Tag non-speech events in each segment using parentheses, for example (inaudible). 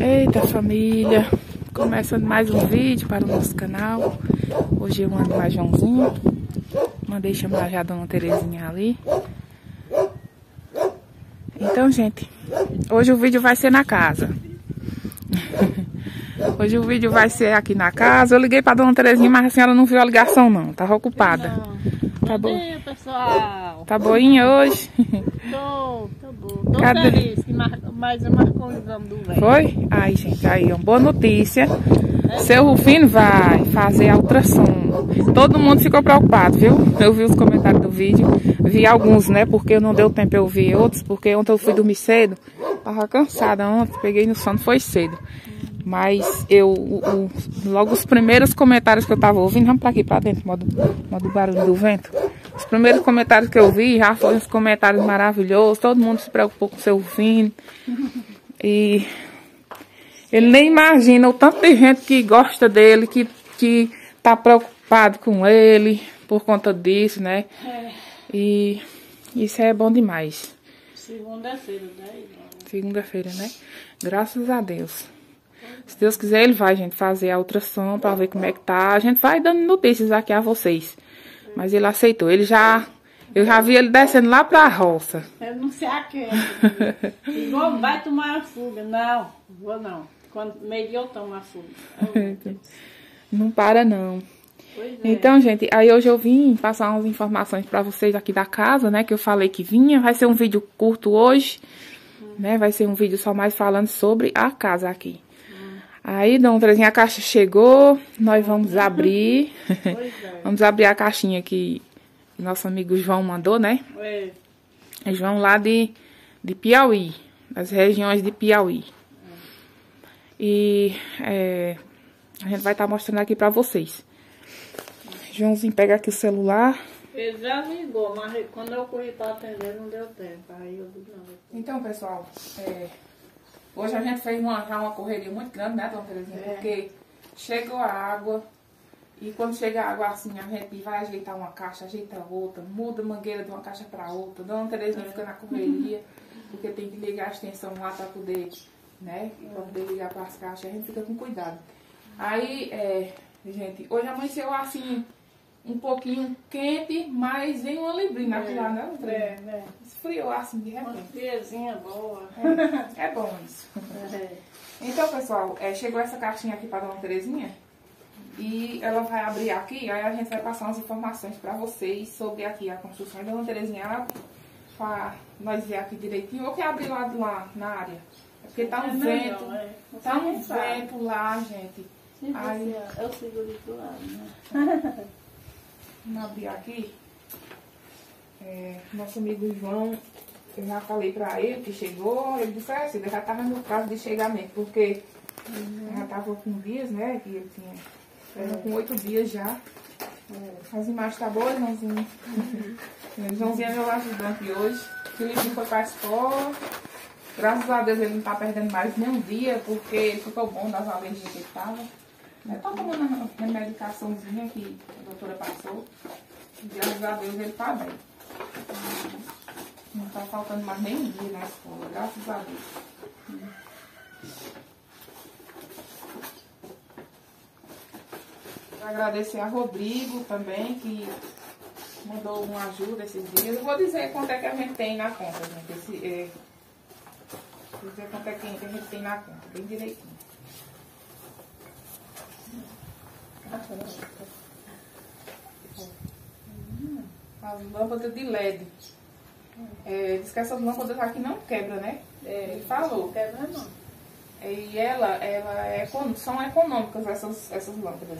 Eita família, começando mais um vídeo para o nosso canal. Hoje eu ando mais Joãozinho. Mandei chamar já a dona Terezinha ali. Então, gente, hoje o vídeo vai ser na casa. (laughs) Hoje o vídeo vai ser aqui na casa. Eu liguei para dona Terezinha, mas a senhora não viu a ligação não, tá ocupada. Não. Tá bom. Pessoal? Tá boinha hoje? Tô, tô Cadê? feliz que mar... mais marcou o exame do velho. Foi? Ai, gente, aí, ó, boa notícia. Seu Rufino vai fazer a ultrassom. Todo mundo ficou preocupado, viu? Eu vi os comentários do vídeo. Vi alguns, né? Porque não deu tempo eu ver outros. Porque ontem eu fui dormir cedo. Tava cansada ontem. Peguei no sono, foi cedo. Mas eu, o- o- logo os primeiros comentários que eu tava ouvindo, vamos pra aqui, pra dentro, modo, modo barulho do vento. Os primeiros comentários que eu vi já foram os comentários maravilhosos. Todo mundo se preocupou com o seu Rufino. E ele nem imagina o tanto de gente que gosta dele, que, que tá preocupado com ele por conta disso, né? É, E isso é bom demais. segunda-feira, né? Segunda-feira, né? Graças a Deus. Se Deus quiser, ele vai, gente, fazer a ultrassom pra ver como é que tá. A gente vai dando notícias aqui a vocês. Mas ele aceitou. Ele já. Eu já vi ele descendo lá pra roça. Eu não sei a quem. Igual vai tomar a fuga. Não, vou não. Quando meio dia eu tomo a fuga. Eu- (laughs) Não para, não. Pois é. Então, gente, aí hoje eu vim passar umas informações pra vocês aqui da casa, né? Que eu falei que vinha. Vai ser um vídeo curto hoje, né? Vai ser um vídeo só mais falando sobre a casa aqui. Aí, Dona Terezinha, a caixa chegou. Nós vamos abrir. Pois é. (laughs) vamos abrir a caixinha que nosso amigo João mandou, né? É. É João lá de, de Piauí, das regiões de Piauí. E é, a gente vai estar mostrando aqui pra vocês. Joãozinho pega aqui o celular. Ele já ligou, mas quando eu corri pra atender não deu tempo. Aí eu digo, não. Então, pessoal, é, hoje a gente fez uma, já uma correria muito grande, né, Dona Terezinha? É. Porque chegou a água e quando chega a água assim, a gente vai ajeitar uma caixa, ajeita outra, muda a mangueira de uma caixa para outra. Dona Terezinha fica na correria, porque tem que ligar a extensão lá para poder, né, para poder ligar para as caixas, a gente fica com cuidado. Aí, é, gente, hoje amanheceu assim, um pouquinho quente, mas vem uma librina aqui lá, né? É, né? Esfriou assim de Uma repente. friazinha boa. É bom isso. É. Então, pessoal, é, chegou essa caixinha aqui para Dona Terezinha. E ela vai abrir aqui, aí a gente vai passar umas informações para vocês sobre aqui a construção. Dona Terezinha, para nós ver aqui direitinho. Ou quer abrir lá, lá na área? É porque tá um É melhor, vento. é. Tá um vento lá, gente. Se Ai. você, eu seguro do lado, né? (laughs) Vamos abrir aqui. É, nosso amigo João, eu já falei pra ele que chegou, ele disse assim, já tava no prazo de chegamento, porque já tava com dias, né? Que ele tinha. Tava com oito dias já. As imagens tá boas, Joãozinho. (laughs) Joãozinho é meu ajudante hoje. Felipe foi pra escola. Graças a Deus ele não tá perdendo mais nenhum dia, porque ele ficou bom das alergias que ele tava. Né? Tá tomando a medicaçãozinha que a doutora passou. Graças a Deus ele tá bem. Não tá faltando mais nem dia na escola, graças a Deus. Agradecer a Rodrigo também, que mandou uma ajuda esses dias. Eu vou dizer quanto é que a gente tem na conta, gente. Esse, é, vou dizer quanto é que a gente tem na conta, bem direitinho. As lâmpadas de LED. É, diz que essas lâmpadas aqui não quebram, né? É. Ele falou. Quebra não. E ela, ela é, são econômicas essas, essas lâmpadas.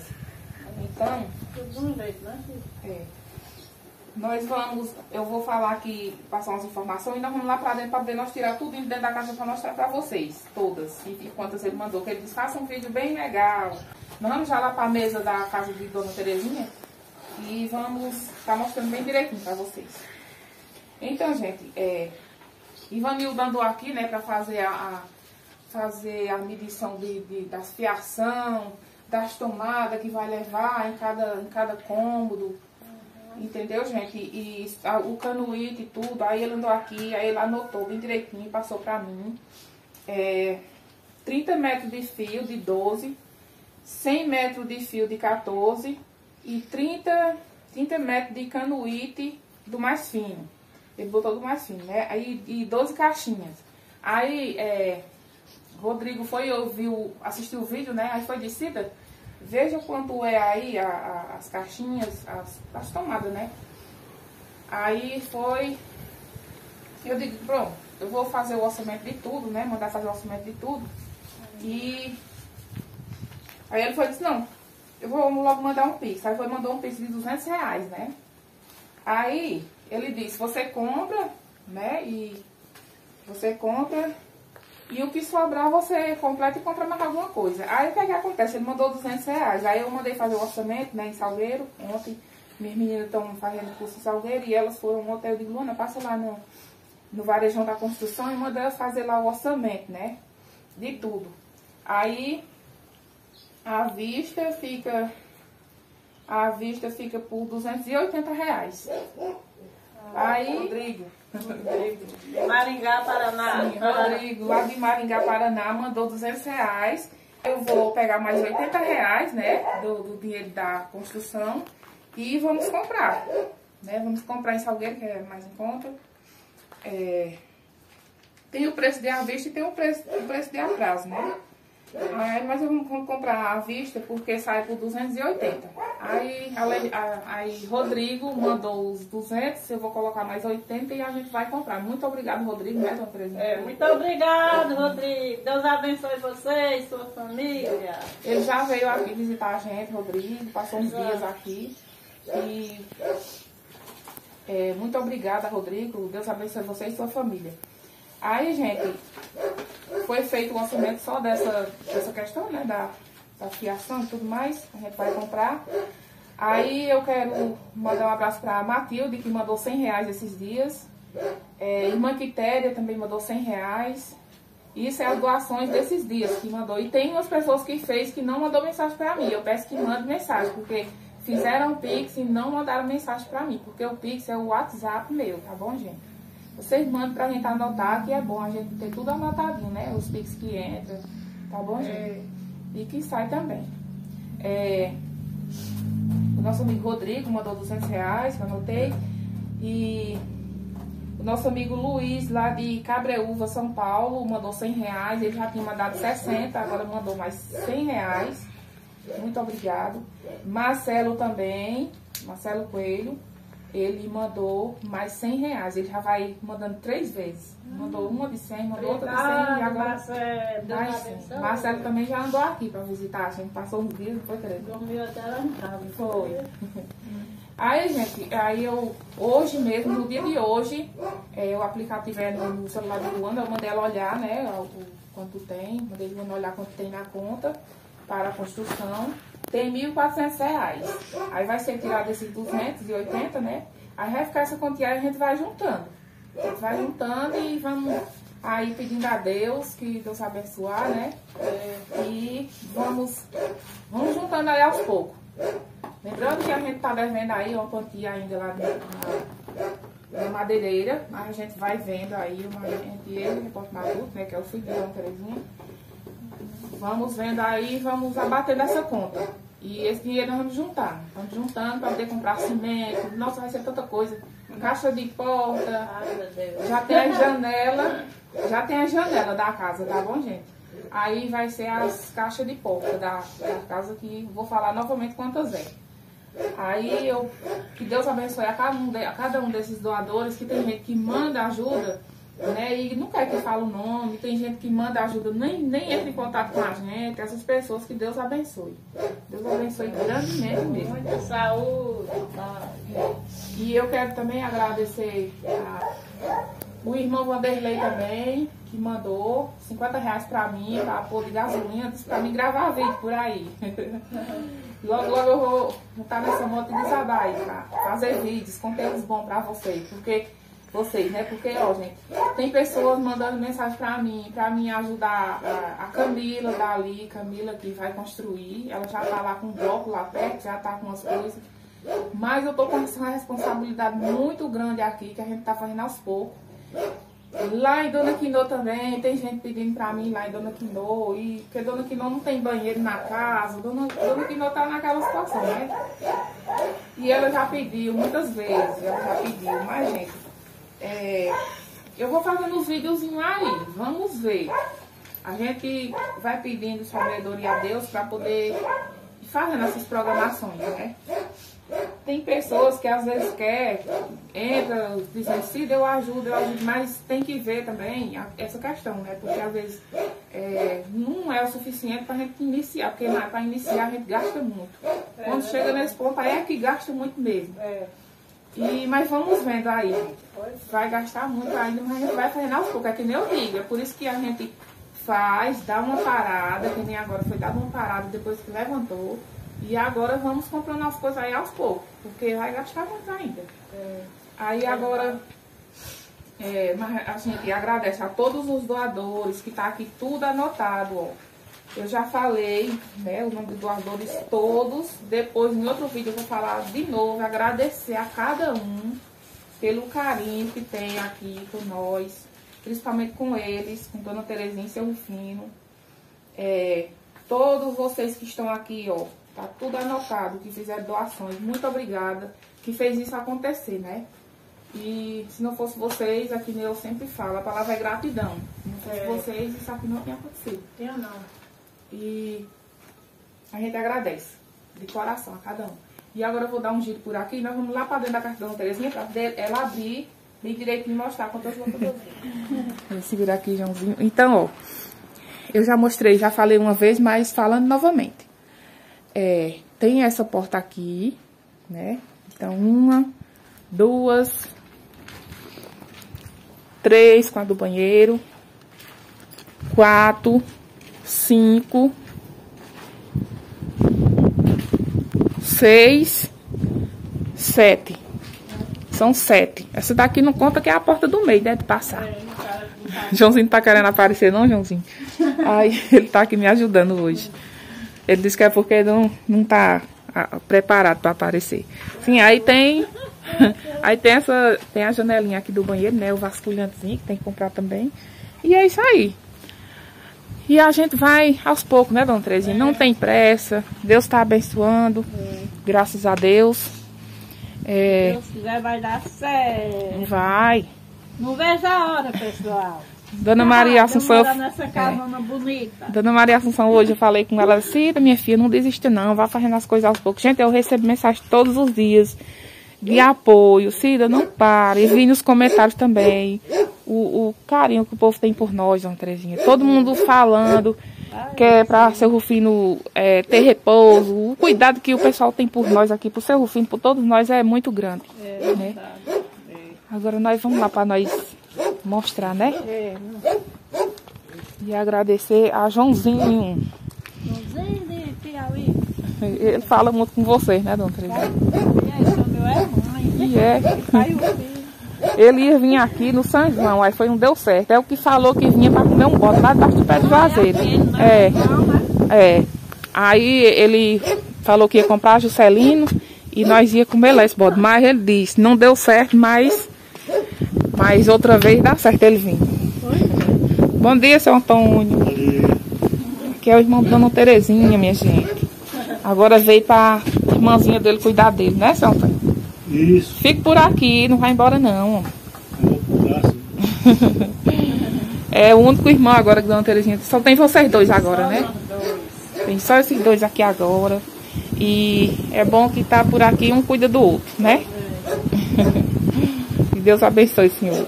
Então, Tudo de um jeito, né, é, nós vamos, eu vou falar aqui, passar umas informações e nós vamos lá pra dentro pra poder nós tirar tudo dentro da caixa pra mostrar pra vocês, todas, e, e quantas ele mandou, que ele disse, faça um vídeo bem legal. Nós vamos já lá pra mesa da casa de Dona Terezinha e vamos estar mostrando bem direitinho pra vocês. Então, gente, é, Ivanildo andou aqui, né, pra fazer a, a- fazer a medição de, de- das fiação, das tomadas que vai levar em cada, em cada cômodo. Entendeu, gente? E, a- o canuíte e tudo. Aí ele andou aqui, aí ele anotou bem direitinho, passou pra mim. é, 30 metros de fio de 12, 100 metros de fio de 14 e 30, 30 metros de canuíte do mais fino. Ele botou do mais fino, né? Aí, e 12 caixinhas. Aí, é, Rodrigo foi ouviu, assistiu o vídeo, né? Aí foi de Cida, veja quanto é aí a, a, as caixinhas, as, as tomadas, né? Aí foi, eu digo, pronto, eu vou fazer o orçamento de tudo, né? Mandar fazer o orçamento de tudo. E aí ele foi disse, não, eu vou logo mandar um pix. Aí foi mandou um pix de 200 reais, né? Aí ele disse, você compra, né? E você compra e o que sobrar você completa e compra mais alguma coisa. Aí o que, é que acontece? Ele mandou 200 reais. Aí eu mandei fazer o orçamento, né, em Salgueiro. Ontem minhas meninas estão fazendo curso em Salgueiro e elas foram no hotel de Luna, passa lá no, no Varejão da Construção e mandei elas fazer lá o orçamento, né? De tudo. Aí a vista fica. A vista fica por 280 reais. Aí, Rodrigo. Maringá, Paraná. Rodrigo, lá de Maringá, Paraná, mandou 200 reais. Eu vou pegar mais 80 reais, né, do, do dinheiro da construção e vamos comprar, né, vamos comprar em Salgueiro, que é mais em conta. É, tem o preço de à e tem o preço, o preço de a prazo, né. Aí, mas eu vou comprar à vista porque sai por 280. Aí, aí Rodrigo mandou os 200, eu vou colocar mais 80 e a gente vai comprar. Muito obrigado, Rodrigo, né, dona Terezinha? É, muito obrigado, Rodrigo. Deus abençoe você e sua família. Ele já veio aqui visitar a gente, Rodrigo, passou uns Exato. dias aqui. E é, muito obrigada, Rodrigo. Deus abençoe você e sua família. Aí, gente, foi feito o orçamento só dessa, dessa questão, né? Da, da fiação e tudo mais. A gente vai comprar. Aí eu quero mandar um abraço para Matilde, que mandou 100 reais esses dias. É, irmã Quitéria também mandou 100 reais. Isso é as doações desses dias que mandou. E tem umas pessoas que fez que não mandou mensagem para mim. Eu peço que mande mensagem, porque fizeram Pix e não mandaram mensagem para mim. Porque o Pix é o WhatsApp meu, tá bom, gente? Vocês mandam pra gente anotar, que é bom a gente ter tudo anotadinho, né? Os Pix que entram, tá bom, gente? É. E que sai também. É, o nosso amigo Rodrigo mandou 200 reais, que eu anotei. E o nosso amigo Luiz, lá de Cabreúva, São Paulo, mandou 100 reais. Ele já tinha mandado 60, agora mandou mais 100 reais. Muito obrigado. Marcelo também, Marcelo Coelho ele mandou mais 100 reais. Ele já vai mandando três vezes. Mandou uma de 100, mandou outra de 100 e agora Marcelo, mais 100. Marcelo também já andou aqui para visitar. A gente passou uns dias, não foi, Tereza? Dormiu até lá casa. Foi. (laughs) Aí, gente, aí eu, hoje mesmo, no dia de hoje, é, o aplicativo é no celular do Luana, eu mandei ela olhar, né, o, quanto tem, mandei ela olhar quanto tem na conta para a construção tem R$ 1.400. Aí vai ser tirado esses 280, né? Aí vai ficar essa quantia e a gente vai juntando. A gente vai juntando e vamos aí pedindo a Deus que Deus abençoar, né? É, e vamos, vamos juntando aí aos poucos. Lembrando que a gente tá devendo aí uma quantia ainda lá na, na madeireira, mas a gente vai vendo aí uma gente, ele, repórter Maluco, né? Que é o filho de Dona Terezinha. Vamos vendo aí, vamos abater dessa conta. E esse dinheiro nós vamos juntar. Vamos juntando para poder comprar cimento. Nossa, vai ser tanta coisa. Caixa de porta. Já tem a janela. Já tem a janela da casa, tá bom, gente? Aí vai ser as caixas de porta da, da casa que vou falar novamente quantas é. Aí eu, que Deus abençoe a cada, um de, a cada um desses doadores, que tem gente que manda ajuda né? E não quer que fale o nome, tem gente que manda ajuda, nem, nem entra em contato com a gente, essas pessoas que Deus abençoe. Deus abençoe grandemente mesmo. Muita saúde. E eu quero também agradecer a, o irmão Vanderlei também, que mandou 50 reais pra mim, pra pôr de gasolina, disse pra mim gravar vídeo por aí. (laughs) Logo, logo eu vou estar nessa moto de Zabai pra fazer vídeos, conteúdos bons pra vocês, porque vocês, né? Porque, ó, gente, tem pessoas mandando mensagem pra mim, pra mim ajudar a, a Camila dali, Camila que vai construir. Ela já tá lá com um bloco lá perto, já tá com as coisas. Mas eu tô com uma responsabilidade muito grande aqui, que a gente tá fazendo aos poucos. Lá em Dona Quinô também, tem gente pedindo pra mim lá em Dona Quinô, e porque Dona Quinô não tem banheiro na casa, Dona, Dona Quinô tá naquela situação, né? E ela já pediu muitas vezes, ela já pediu, mas gente, é, eu vou fazendo os videozinhos aí, vamos ver. A gente vai pedindo sabedoria a Deus para poder ir fazendo essas programações, né? Tem pessoas que às vezes quer, entra dizendo, se eu ajudo, eu ajudo, mas tem que ver também essa questão, né? Porque às vezes é, não é o suficiente para a gente iniciar, porque para iniciar a gente gasta muito. Quando chega nesse ponto, aí é que gasta muito mesmo. E, mas vamos vendo aí. Vai gastar muito ainda, mas a gente vai fazendo aos poucos. É que nem eu digo. É por isso que a gente faz, dá uma parada, que nem agora foi dada uma parada depois que levantou. E agora vamos comprando as coisas aí aos poucos, porque vai gastar muito ainda. É. Aí agora é, a gente agradece a todos os doadores, que tá aqui tudo anotado, ó. Eu já falei, né, o nome dos doadores todos. Depois, em outro vídeo, eu vou falar de novo, agradecer a cada um pelo carinho que tem aqui com nós, principalmente com eles, com Dona Terezinha e seu Rufino. É, todos vocês que estão aqui, ó, Tá tudo anotado, que fizeram doações. Muito obrigada, que fez isso acontecer, né? E se não fosse vocês, aqui eu sempre falo, a palavra é gratidão. Se não fosse é. vocês, isso aqui não tinha acontecido. Eu não. E a gente agradece, de coração, a cada um. E agora eu vou dar um giro por aqui, nós vamos lá para dentro da carta da Terezinha, para ela abrir bem direito e mostrar quantas roupas eu Vou (laughs) segurar aqui, Joãozinho. Então, ó, eu já mostrei, já falei uma vez, mas falando novamente é, tem essa porta aqui, né? Então, uma, duas, três com a do banheiro, quatro, cinco, seis, sete. São sete. Essa daqui não conta que é a porta do meio, né? De passar. Joãozinho não tá querendo aparecer, não, Joãozinho? Aí ele tá aqui me ajudando hoje. Ele disse que é porque não, não tá preparado para aparecer. Sim, aí tem. (laughs) Aí tem essa. Tem a janelinha aqui do banheiro, né? O vasculhantezinho que tem que comprar também. E é isso aí. E a gente vai aos poucos, né, dona Terezinha? Não tem pressa. Deus está abençoando. Graças a Deus. É... Se Deus quiser, vai dar certo. Vai. Não vejo a hora, pessoal. Dona Maria Assunção. Nessa casona é. bonita. Dona Maria Assunção, hoje eu falei com ela assim, minha filha, não desiste não, vá fazendo as coisas aos poucos. Gente, eu recebo mensagem todos os dias de apoio. Cida, não para. E vi nos comentários também o, o, carinho que o povo tem por nós, Dona Terezinha. Todo mundo falando que é para seu Rufino é, ter repouso. O cuidado que o pessoal tem por nós aqui, por seu Rufino, por todos nós, é muito grande. É, né? Agora nós vamos lá para nós mostrar, né? É. E agradecer a Joãozinho. Joãozinho de Piauí. Ele fala muito com vocês, né, dona Teresa? E é. Ele ia vir aqui no São João, aí foi não deu certo. É o que falou que vinha para comer um bode lá debaixo do pé de vazeiro. É. É. Aí ele falou que ia comprar Juscelino e nós ia comer lá esse bode. Mas ele disse, não deu certo, mas mas outra vez dá certo ele vir. Bom dia, seu Antônio. Aqui é o irmão da Dona Terezinha, minha gente. Agora veio pra irmãzinha dele cuidar dele, né, seu Antônio? Isso. Fique por aqui, não vai embora não. (laughs) é o único irmão agora que Dona Terezinha. Só tem vocês dois agora, né? Tem só esses dois aqui agora. E é bom que tá por aqui, um cuida do outro, né? (laughs) Deus abençoe, Senhor.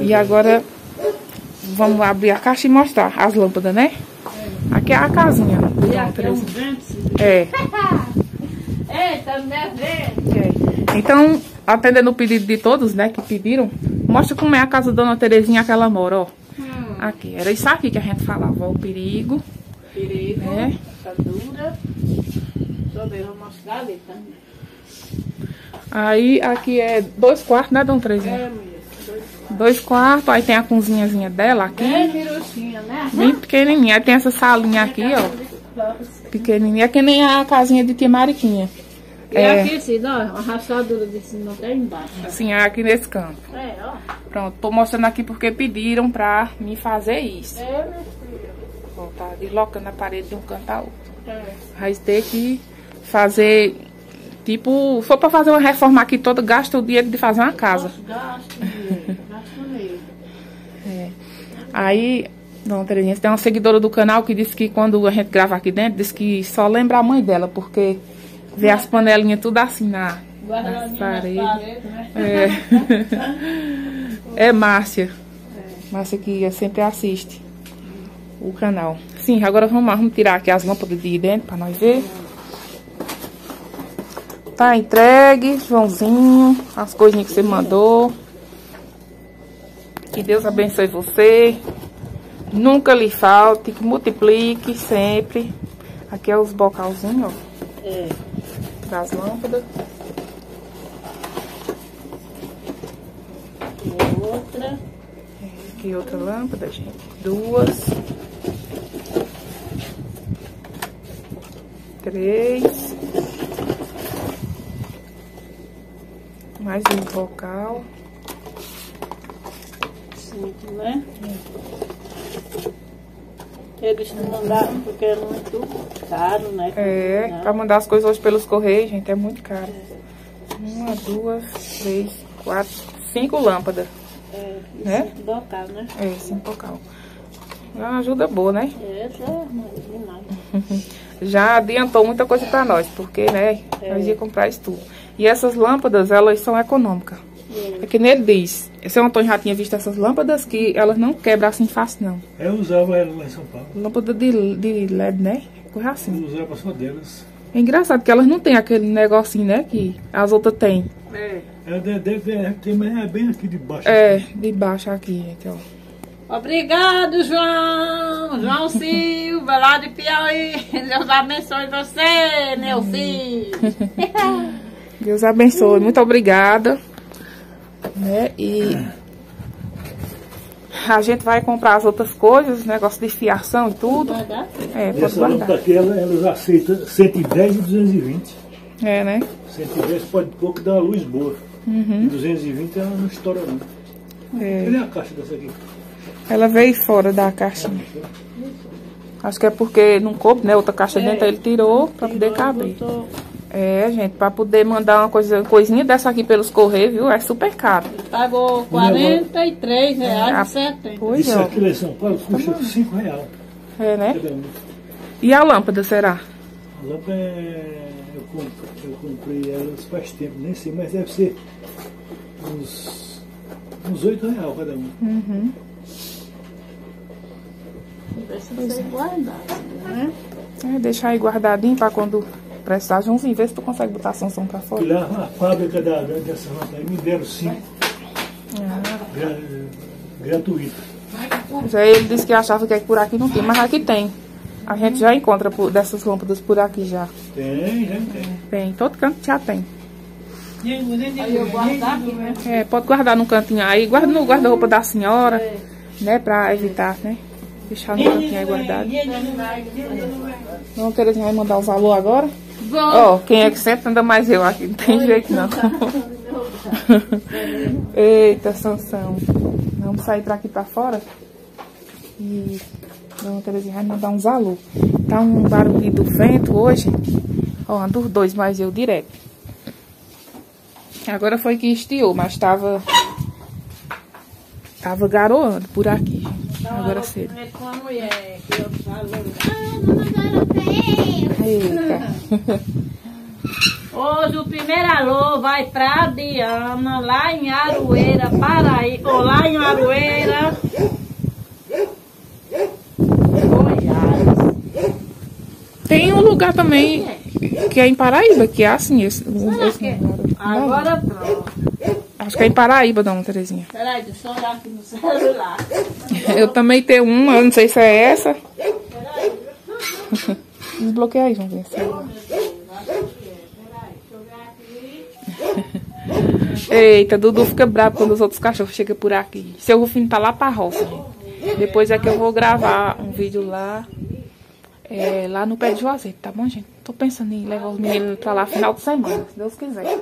E agora vamos abrir a caixa e mostrar as lâmpadas, né? Aqui é a casinha. É. (laughs) Eita, é. Então, atendendo o pedido de todos, né, que pediram, mostra como é a casa da Dona Terezinha que ela mora, ó. Hum. Aqui, era isso aqui que a gente falava, ó, o perigo. Perigo, né? Tá dura. Só vou mostrar ali também. Aí aqui é dois quartos, né, Dom Três? É, dois quartos, aí tem a cozinhazinha dela aqui. Bem né? Bem pequenininha. Aí tem essa salinha aqui, ó. Pequenininha, que nem a casinha de tia Mariquinha. É. aqui, assim, ó, uma rachadura desse não tem embaixo. Assim, aqui nesse canto. É, ó. Pronto, tô mostrando aqui porque pediram pra me fazer isso. É, meu filho. Ó, tá deslocando a parede de um canto ao outro. É. Vai ter que fazer, tipo, se for pra fazer uma reforma aqui toda, gasta o dinheiro de fazer uma casa. Gasto dinheiro, (laughs) gasto mesmo. É. Aí, Dona Terezinha, tem uma seguidora do canal que disse que quando a gente grava aqui dentro, disse que só lembra a mãe dela, porque vê as panelinhas tudo assim na, nas paredes. né? É. (laughs) é Márcia. Márcia que sempre assiste o canal. Sim, agora vamos vamos tirar aqui as lâmpadas de dentro pra nós ver. Tá entregue, Joãozinho, as coisinhas que você mandou. Que Deus abençoe você. Nunca lhe falte, que multiplique sempre. Aqui é os bocalzinhos, ó, É. das lâmpadas. E outra. Aqui outra lâmpada, gente. Duas. Três. Mais um vocal. Cinco, né? Eles te mandaram porque é muito caro, né? É, Não. pra mandar as coisas hoje pelos correios, gente, é muito caro. Uma, duas, três, quatro, cinco lâmpadas. É, e Né? cinco bocal, né? É, cinco vocal. É uma ajuda boa, né? É, já é demais. (laughs) Já adiantou muita coisa pra nós, porque, né, É. nós ia comprar isso tudo. E essas lâmpadas, elas são econômicas. É. É que nele diz, seu Antônio já tinha visto essas lâmpadas que elas não quebram assim fácil, não. Eu usava ela lá em São Paulo. Lâmpada de, de LED, né? Coisa Eu assim. usava só delas. É engraçado que elas não têm aquele negocinho, né, que as outras têm. É. Ela deve, deve ter, mas é bem aqui de baixo. É, de baixo aqui, gente, ó. Obrigado, João! João Silva, lá de Piauí. Deus abençoe você, meu filho. (laughs) Deus abençoe, muito obrigada. Né? E a gente vai comprar as outras coisas, negócio de fiação e tudo. É, pode Essa lâmpada guardar. aqui, ela, elas aceitam 110 e 220. É, né? 110 pode pouco dar uma luz boa. Uhum. 220 ela não estoura não. É. Olha a caixa dessa aqui. Ela veio fora da caixinha. Acho que é porque não coube, né? Outra caixa dentro, aí ele tirou pra poder caber. Botou- É, gente, pra poder mandar uma coisa, coisinha dessa aqui pelos correios, viu? É super caro. Pagou 43 reais e 70. Pois Isso é. aqui lá em São Paulo custa 5 reais. É, né? E a lâmpada, será? A lâmpada é... eu, comprei, eu comprei elas faz tempo, nem sei, mas deve ser uns, uns 8 reais cada um. Uhum. Precisa ser guardado, né? É, deixar aí guardadinho pra quando precisar. Joãozinho, vê se tu consegue botar a Sansão pra fora. lá, a fábrica da, dessa aí me deram 5 Ah, gra, gratuito. é, ele disse que achava que por aqui não tem, mas aqui tem. A gente já encontra por- dessas lâmpadas por aqui já. Tem, já tem. Tem, todo canto já tem. Aí eu guardar aqui, né? É, pode guardar no cantinho aí, guarda no guarda-roupa da senhora, né? Pra evitar, né? Deixar no cantinho aí guardado. Não, Terezinha vai mandar os alô agora? Ó, quem é que sempre anda mais eu aqui, não tem jeito não. (laughs) Eita, Sansão. Vamos sair pra aqui pra fora. E Dona Terezinha vai mandar uns alô. Tá um barulho do vento hoje. Ó, anda os dois, mas eu direto. Agora foi que estiou, mas tava. Tava garoando por aqui. Agora cedo. É com a mulher que eu falo. Eita. (laughs) Hoje o primeiro alô vai pra Diana, lá em Aroeira, Paraíba. Ou lá em Aroeira. Goiás. Tem um lugar também que é em Paraíba, que é assim, esse, Será esse que é? Agora pronto. Acho que é em Paraíba, Dona Terezinha. Peraí, deixa eu olhar aqui no (laughs) celular. Eu também tenho uma, eu não sei se é essa. Desbloqueia aí, João. ver. (laughs) Eita, Dudu fica bravo quando os outros cachorros chegam por aqui. Seu Rufino tá lá pra roça, gente. Depois é que eu vou gravar um vídeo lá. é, lá no pé de Juazeiro, tá bom, gente? Tô pensando em levar os meninos pra lá final de semana, se Deus quiser.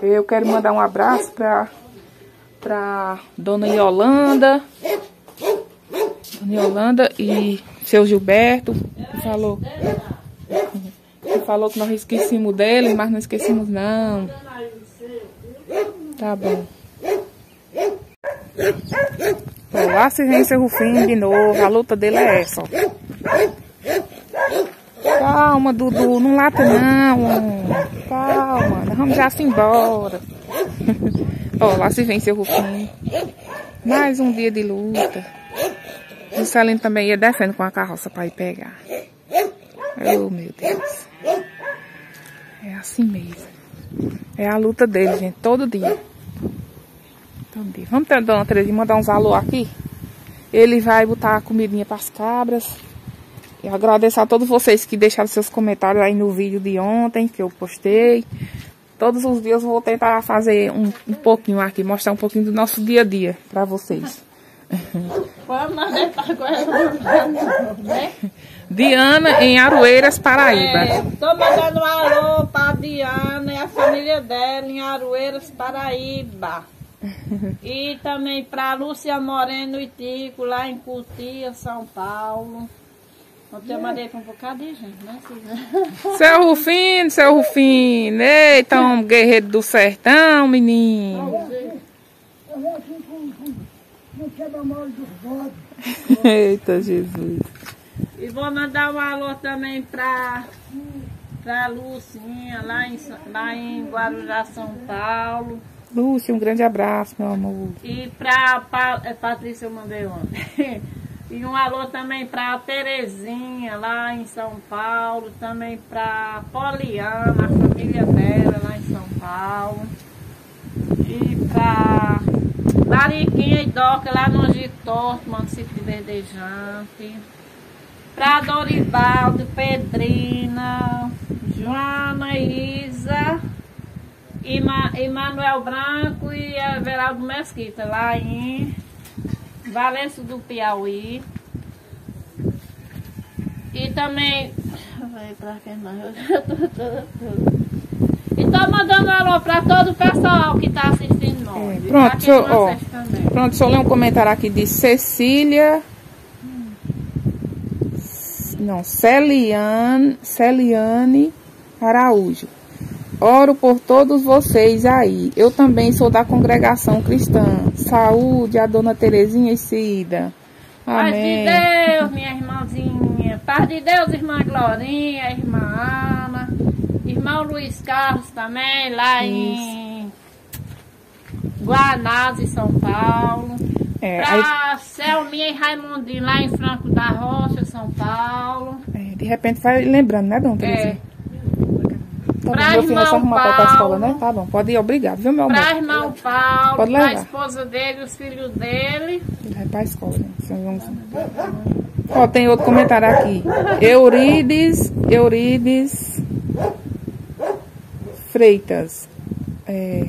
Eu quero mandar um abraço pra, pra Dona Yolanda. Dona Yolanda e seu Gilberto. Falou, que falou que nós esquecemos dele, mas não esquecemos não. Tá bom. Ó, lá se vem seu Rufino de novo. A luta dele é essa, ó. Calma, Dudu, não lata não. Calma, nós vamos já se embora. (laughs) Ó, lá se vem seu Rufino. Mais um dia de luta. O Celino também ia descendo com a carroça para ir pegar. Oh, meu Deus. É assim mesmo. É a luta dele, gente, todo dia. Todo dia. Vamos ter, dona Terezinha, mandar uns alô aqui? Ele vai botar a comidinha para as cabras. E agradecer a todos vocês que deixaram seus comentários aí no vídeo de ontem, que eu postei. Todos os dias eu vou tentar fazer um, um pouquinho aqui, mostrar um pouquinho do nosso dia a dia para vocês. (laughs) Diana em Aroeiras, Paraíba. É, tô mandando um alô pra Diana e a família dela em Aroeiras, Paraíba. E também pra Lúcia Moreno e Tico, lá em Cutia, São Paulo. Ontem eu mandei pra um bocado de gente, né, Cida? (laughs) Seu Rufino, seu Rufino. Eita, um guerreiro do sertão, menino. (laughs) Eita, Jesus. E vou mandar um alô também pra, pra Lucinha, lá em, lá em Guarujá, São Paulo. Lúcia, um grande abraço, meu amor. E pra pa, é, Patrícia eu mandei ontem. (laughs) E um alô também pra Terezinha, lá em São Paulo. Também pra Poliana, a família dela, lá em São Paulo. E pra Lariquinha e Doca, lá no Agitorto, município de Verdejante. Pra Dorivaldo, Pedrina, Joana Isa. e Manuel Branco e Everaldo Mesquita, lá em Valença do Piauí. E também. (laughs) E tô mandando alô pra todo o pessoal que tá assistindo nós. É, E pra pronto, deixa eu- ó. Pronto, deixa eu ler um comentário aqui de Cecília. Não, Celiane, Celiane Araújo. Oro por todos vocês aí. Eu também sou da congregação cristã. Saúde, a dona Terezinha e Cida. Paz de Amém. Deus, minha irmãzinha. Paz de Deus, irmã Glorinha, irmã Ana. Irmão Luiz Carlos também, lá em Guanás, em São Paulo. É, aí, Pra Selminha e Raimundinho, lá em Franco da Rocha, São Paulo. é, de repente vai lembrando, né, dona É. Tá Pra bom, filho irmão arrumar pra pra escola, Paulo. né? Tá bom, pode ir, obrigado, viu, meu amor? Pra irmão Paulo, Pode pra levar. esposa dele, os filhos dele. Ele vai pra escola, né? Joãozinho. Ó, tem outro comentário aqui. Eurides, Eurides Freitas. É,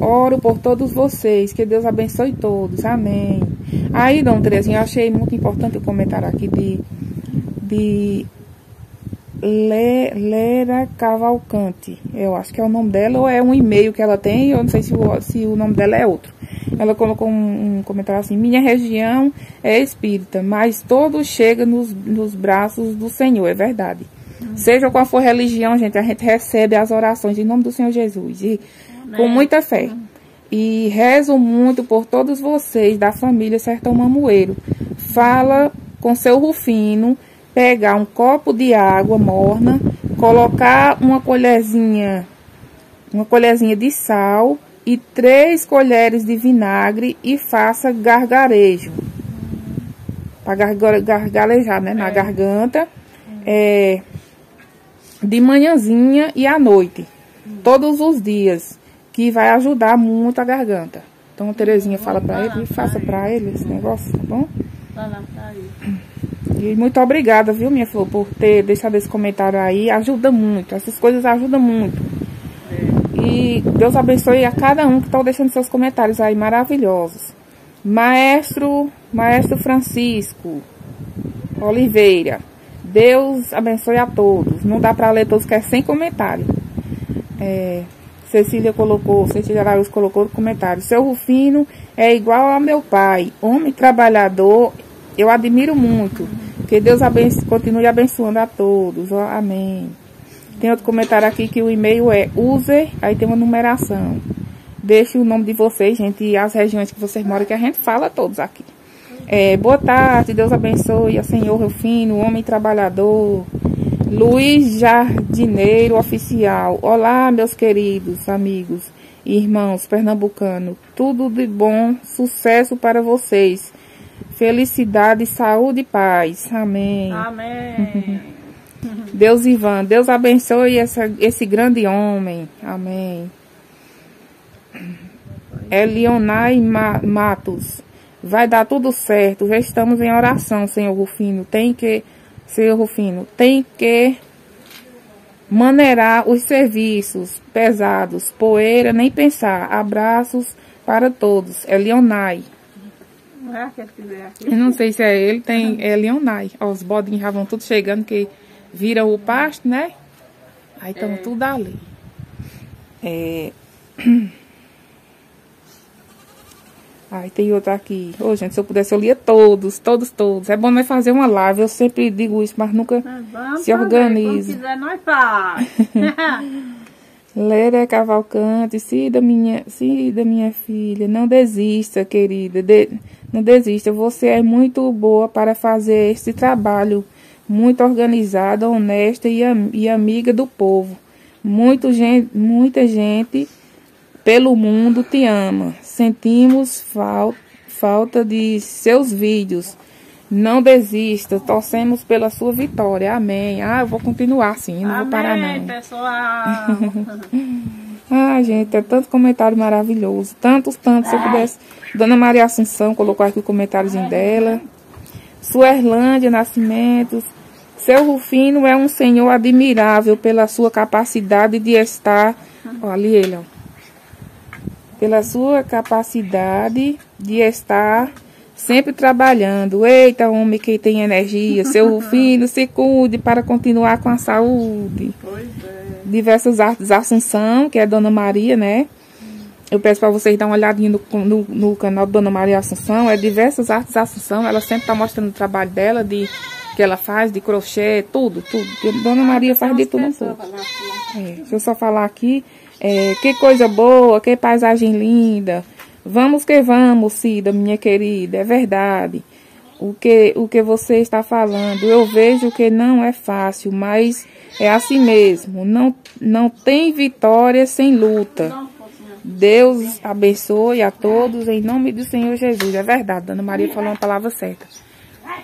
oro por todos vocês, que Deus abençoe todos, amém. Aí, Dona Terezinha, eu achei muito importante o comentário aqui de, de Le, Lera Cavalcante. Eu acho que é o nome dela ou é um e-mail que ela tem, eu não sei se o, se o nome dela é outro. Ela colocou um, um comentário assim: Minha região é espírita, mas todos chegam nos, nos braços do Senhor, é verdade. Seja qual for a religião, gente, a gente recebe as orações em nome do Senhor Jesus e com muita fé. E rezo muito por todos vocês da família Sertão Mamoeiro. Fala com seu Rufino, pegar um copo de água morna, colocar uma colherzinha, uma colherzinha de sal e três colheres de vinagre e faça gargarejo. Para gargar, gargarejar, né? Na garganta. É, de manhãzinha e à noite. Todos os dias. Que vai ajudar muito a garganta. Então a Terezinha fala pra ele e faça pra ele esse negócio, tá bom? Vai lá, tá aí. E muito obrigada, viu, minha flor, por ter deixado esse comentário aí. Ajuda muito. Essas coisas ajudam muito. E Deus abençoe a cada um que está deixando seus comentários aí maravilhosos. Maestro, Maestro Francisco Oliveira. Deus abençoe a todos. Não dá para ler todos, que é sem comentário. É, Cecília colocou, Cecília Araújo colocou no comentário. Seu Rufino é igual ao meu pai, homem trabalhador. Eu admiro muito. Que Deus abençoe, continue abençoando a todos. Amém. Tem outro comentário aqui que o e-mail é user, aí tem uma numeração. Deixe o nome de vocês, gente, e as regiões que vocês moram, que a gente fala todos aqui. É, boa tarde, Deus abençoe, a Senhor Rufino, homem trabalhador. Luiz Jardineiro Oficial. Olá, meus queridos amigos e irmãos pernambucanos. Tudo de bom, sucesso para vocês. Felicidade, saúde e paz. Amém. Amém. Deus Ivan, Deus abençoe essa, esse grande homem. Amém. Elionai Matos. Vai dar tudo certo. Já estamos em oração, Senhor Rufino. Tem que Senhor Rufino, tem que maneirar os serviços pesados, poeira, nem pensar. Abraços para todos. É Leonai. Eu não sei se é ele, tem, é Leonai. Ó, os bodinhos já vão tudo chegando, que viram o pasto, né? Aí estão é. tudo ali. É... Ai, tem outro aqui. Ô, oh, gente, se eu pudesse, eu lia todos, todos, todos. É bom nós fazer uma live, eu sempre digo isso, mas nunca ah, se organiza. Se quiser, nós faz. (laughs) Lera Cavalcante, Cida minha, Cida minha filha, não desista, querida, de, não desista. Você é muito boa para fazer esse trabalho, muito organizada, honesta e, e amiga do povo. Muito gente, muita gente pelo mundo te ama. Sentimos fal falta de seus vídeos. Não desista, torcemos pela sua vitória. Amém. Ah, eu vou continuar assim, não Amém, vou parar não. pessoal. (laughs) ah, gente, é tanto comentário maravilhoso. Tantos, tantos. Se eu pudesse. Dona Maria Assunção colocou aqui o comentáriozinho dela. Suerlândia Nascimentos. Seu Rufino é um senhor admirável pela sua capacidade de estar. Olha ali ele, ó pela sua capacidade de estar sempre trabalhando. Eita, homem que tem energia, seu (laughs) filho se cuide para continuar com a saúde. Pois é. Diversas artes Assunção, que é Dona Maria, né? Eu peço para vocês dar uma olhadinha no, no, no, canal da Dona Maria Assunção. É diversas artes Assunção. Ela sempre está mostrando o trabalho dela, de que ela faz, de crochê, tudo, tudo. Dona Maria faz de tudo um pouco. É, deixa eu só falar aqui. É, que coisa boa, que paisagem linda. Vamos que vamos, Cida, minha querida, é verdade. O que, o que você está falando, eu vejo que não é fácil, mas é assim mesmo. Não, não tem vitória sem luta. Deus abençoe a todos em nome do Senhor Jesus. É verdade, Dona Maria falou uma palavra certa.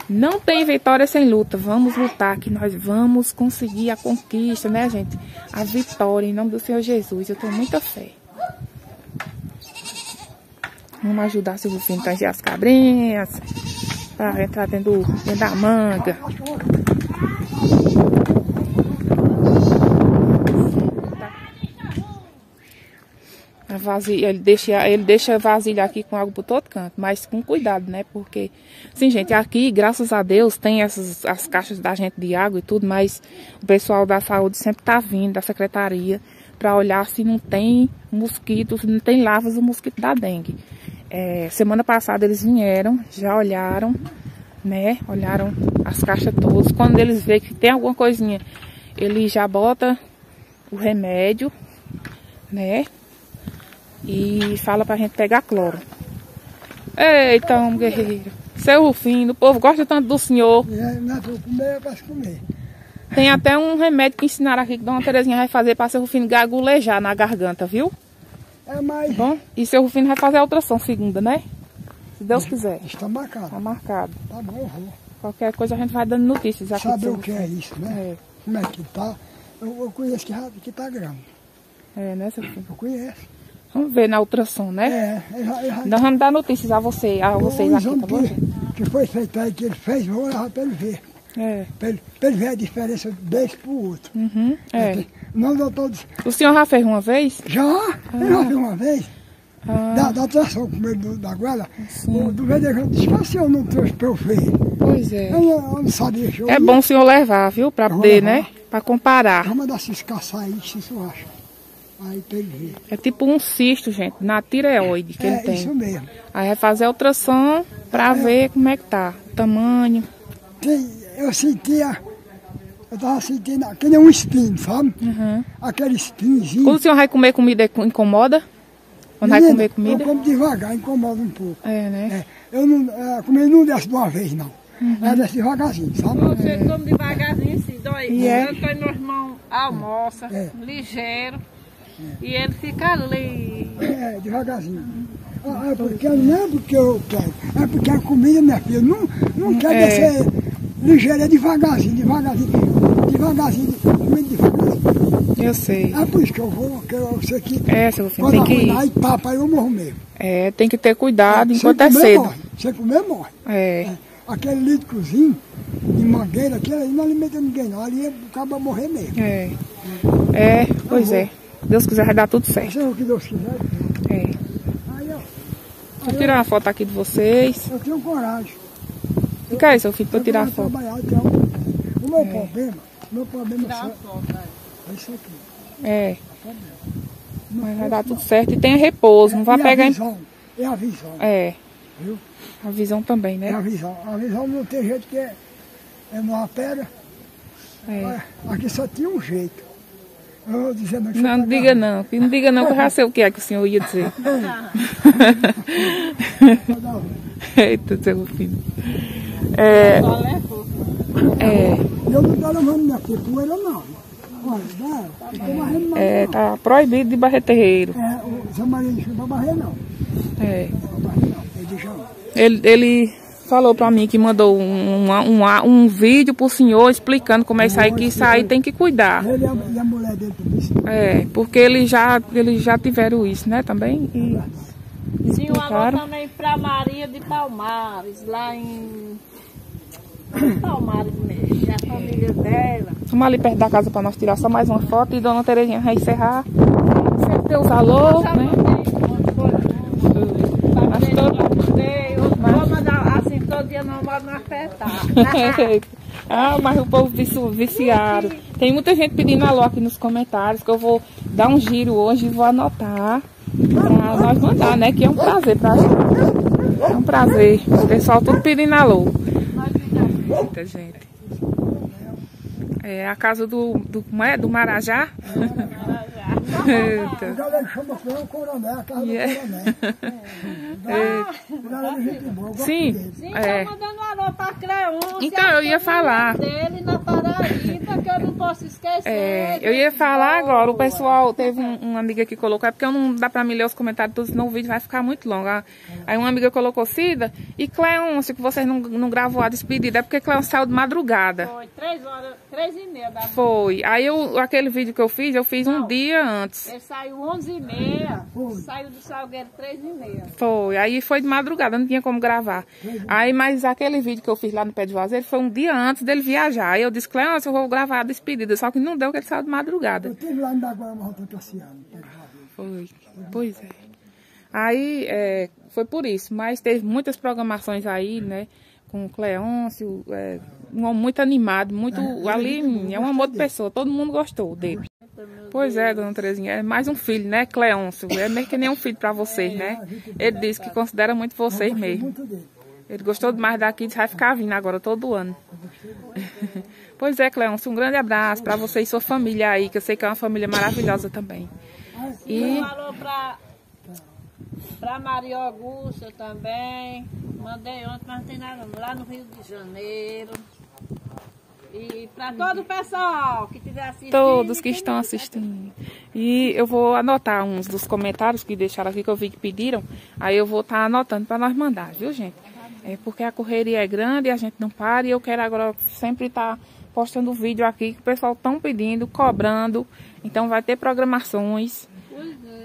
Não tem vitória sem luta. Vamos lutar que nós vamos conseguir a conquista, né, gente? A vitória em nome do Senhor Jesus. Eu tenho muita fé. Vamos ajudar seu Rufino a tanger as cabrinhas. Para entrar dentro, dentro da manga. A vasilha, ele deixa, ele deixa a vasilha aqui com água por todo canto, mas com cuidado, né? Porque, sim, gente, aqui, graças a Deus, tem essas as caixas da gente de água e tudo, mas o pessoal da saúde sempre tá vindo da secretaria para olhar se não tem mosquitos, se não tem larvas do mosquito da dengue. É, semana passada eles vieram, já olharam, né? Olharam as caixas todas. Quando eles veem que tem alguma coisinha, ele já bota o remédio, né? E fala pra gente pegar cloro. Eita, homem guerreiro. Seu Rufino, o povo gosta tanto do senhor. É, não, vou comer, eu posso comer. Tem até um remédio que ensinaram aqui que Dona Terezinha vai fazer para seu Rufino gagulejar na garganta, viu? É mais. Bom, e seu Rufino vai fazer a ultrassom segunda, né? Se Deus quiser. Está marcado. Está marcado. Tá bom, eu vou. Qualquer coisa a gente vai dando notícias. Saber o que é isso, né? É. Como é que tá? Eu, eu conheço que, que tá grande. É, né, seu Rufino? Eu conheço. Vamos ver na ultrassom, né? É, já, já, Nós vamos dar notícias a, você, a vocês aqui, tá bom, que, que foi feito aí, que ele fez, vou levar para ele ver. É. Pra ele, ver a diferença desse pro outro. Uhum. É. Não, doutor, O senhor já fez uma vez? já, eu já vi uma vez, Ah, da, da atração com ele do- da goela, o do vendedor disse que assim eu não trouxe pra eu ver. pois é. Eu, eu não sabia eu É ia. bom o senhor levar, viu? Poder, levar. né? Pra comparar. Vamos mandar esses caçar aí, se isso acha. Aí pra ele ver. É tipo um cisto, gente, na tireoide que é ele tem. isso mesmo. Aí vai fazer a ultrassom pra ver como é que tá. O tamanho. Tem, eu sentia, eu tava sentindo aquele é um espinho, sabe? Uhum. Aquele espinhozinho. Quando o senhor vai comer comida, incomoda? Quando vai Menina, comer comida? Eu como devagar, incomoda um pouco. É, né? É, eu não, é, comida não desce de uma vez, não. Uhum. Ela desce devagarzinho, sabe? Você come devagarzinho, se dói. E é? Que meu irmão almoça, É. ligeiro. E ele fica ali. É, devagarzinho. Ah, é porque não é porque eu quero, é porque a comida, minha filha, não, não quer É. descer ligeira, é devagarzinho, devagarzinho, devagarzinho, comendo devagarzinho. Eu sei. É por isso que eu vou, que eu sei que É, seu filho, tem que, e tapa, aí eu morro mesmo. é, tem que ter cuidado Sem enquanto é comer, cedo. Morre. Sem comer, morre. É, Aquele líquidozinho de mangueira, aquele ali não alimenta ninguém, não. Ali acaba morrer mesmo. é. É, pois é. Deus quiser vai dar tudo certo. Seja o que Deus quiser. É. Aí eu, Vou tirar uma foto aqui de vocês. eu tenho coragem. Fica aí, seu filho, pra eu tirar a foto. tenho- O meu problema, o meu problema é, só- é isso aqui. É. Mas vai dar tudo certo. E tenha repouso, não vai a pegar em... visão, é a visão, É. viu? A visão também, É a né? visão. A visão não tem jeito que é, é numa pedra. É. Aqui só tinha um jeito. Eu dizer não. Não, não diga não. Não diga não, que eu já sei o que é que o senhor ia dizer. (laughs) (laughs) Eita, seu filho. É, é, Eu não estou levando minha filha poeira, não. É, tá proibido de barrer terreiro. É, o Zé Maria não vai varrer, não. É. Ele. Ele, ele falou pra mim que mandou um, um, um, um vídeo pro senhor explicando como é isso aí, que isso aí tem que cuidar. Ele e a, mulher dele. É, porque eles já, eles já tiveram isso, né, também. E Tinha um alô explicaram. também pra Maria de Palmares, lá em (coughs) Palmares mesmo, a família dela. Vamos ali perto da casa pra nós tirar só mais uma foto e Dona Terezinha vai encerrar. Sempre tem os alô, né? afetar. (laughs) ah, mas o povo vici- viciado. Tem muita gente pedindo alô aqui nos comentários que eu vou dar um giro hoje e vou anotar pra nós mandar, né? Que é um prazer pra gente. É um prazer. O pessoal tudo pedindo alô. Muita gente. É a casa do, do, é? do Marajá. Eita. galera chama o coronel, a casa Yeah. do coronel. Galera é gente boa, Sim. Sim, é. tá mandando um alô pra Cleôncia. Então, eu ia falar. dele na Paraíba, que eu não posso esquecer. É, eu ia falar agora, o pessoal, teve um, uma amiga que colocou, é porque eu não dá pra me ler os comentários todos, senão o vídeo vai ficar muito longo. Ah, Aí uma amiga colocou, Cida, e Cleôncio, que vocês não, não gravou a despedida, é porque Cleôncio saiu de madrugada. Foi três horas, três e meia da manhã. Foi. Aí eu, aquele vídeo que eu fiz, eu fiz um dia antes. Ele saiu onze e meia, Foi. saiu do Salgueiro três e meia. Foi. Aí foi de madrugada, não tinha como gravar. Aí, mas aquele vídeo que eu fiz lá no Pé de Juazeiro foi um dia antes dele viajar. Aí eu disse, Cleôncio, eu vou gravar a despedida. Só que não deu, que ele saiu de madrugada. Eu estive lá em mas eu passeando. Foi, pois é. Aí é, foi por isso, mas teve muitas programações aí, né? Com o Cleôncio, é, muito animado, muito. ali é um amor de pessoa, todo mundo gostou dele. Pois é, dona Terezinha, é mais um filho, né, Cleôncio? É meio que nem um filho pra (laughs) vocês, né? Ele disse que considera muito vocês mesmo. Ele gostou demais daqui, disse vai ficar vindo agora todo ano. (laughs) Pois é, Cleôncio, um grande abraço pra você e sua família aí, que eu sei que é uma família maravilhosa também. E. Um alô pra, pra Maria Augusta também. Mandei ontem, mas não tem nada. Lá no Rio de Janeiro. E pra todo o pessoal que estiver assistindo. Todos que estão assistindo. E eu vou anotar uns dos comentários que deixaram aqui, que eu vi que pediram. Aí eu vou estar anotando para nós mandar, viu, gente? É porque a correria é grande a gente não para. E eu quero agora sempre estar postando vídeo aqui que o pessoal estão pedindo, cobrando. Então vai ter programações.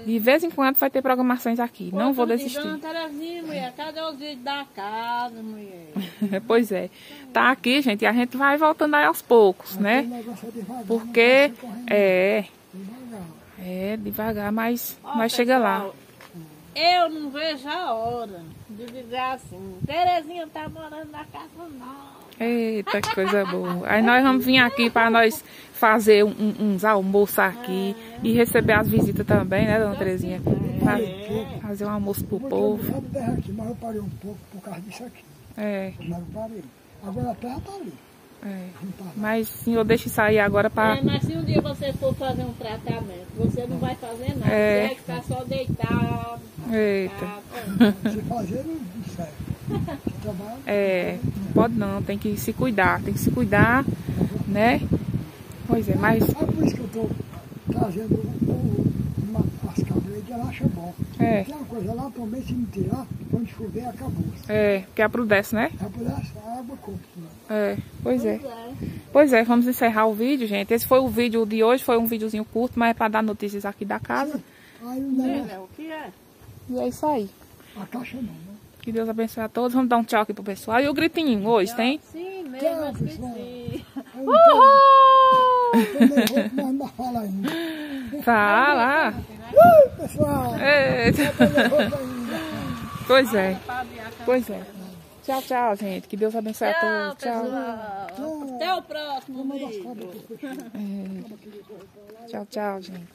De vez em quando vai ter programações aqui. Não vou desistir. Dona Terezinha, mulher, cadê os vídeos da casa, mulher? (laughs) pois é. Tá aqui, gente, e a gente vai voltando aí aos poucos, né? O negócio é devagar. Porque correndo, é, devagar. é devagar, mas Ó, mas chega lá. Eu não vejo a hora de dizer assim, Terezinha tá morando na casa nova. Eita, que coisa boa. Aí nós vamos vir aqui para nós fazer um- uns almoços aqui e receber as visitas também, né, dona Terezinha? Fa- Fazer um almoço pro Eu povo. vou terra aqui, mas eu parei um pouco por causa disso aqui. É, Mas eu parei. Agora a terra tá ali. é. Tá. Mas senhor, deixa eu sair agora para É, mas se um dia você for fazer um tratamento, você não vai fazer nada. É. Você vai ficar só deitado. Eita. tá? Se fazer, não não serve. (laughs) É, não pode não, tem que se cuidar, tem que se cuidar, né? Pois é, mas É por isso que eu estou trazendo o, o, uma, as de lá, bom. É. Tem uma coisa lá também, se não tirar, quando chover, acabou. é, que aprudece, né? É por essa água compra. É, pois é. Pois é. Pois é, vamos encerrar o vídeo, gente. Esse foi o vídeo de hoje, foi um videozinho curto, mas é para dar notícias aqui da casa. Aí o negócio, Olha, o que é? E é isso aí. a caixa não, né? Que Deus abençoe a todos. Vamos dar um tchau aqui pro pessoal. E o gritinho hoje, tem? Sim mesmo, Uhul! fala ainda. Fala! Pessoal! Eita. Pois é, a pois é. Tchau, tchau, gente. Que Deus abençoe a Tchau, todos. Tchau. pessoal. Até o próximo vídeo. fechei. Tchau, tchau, gente.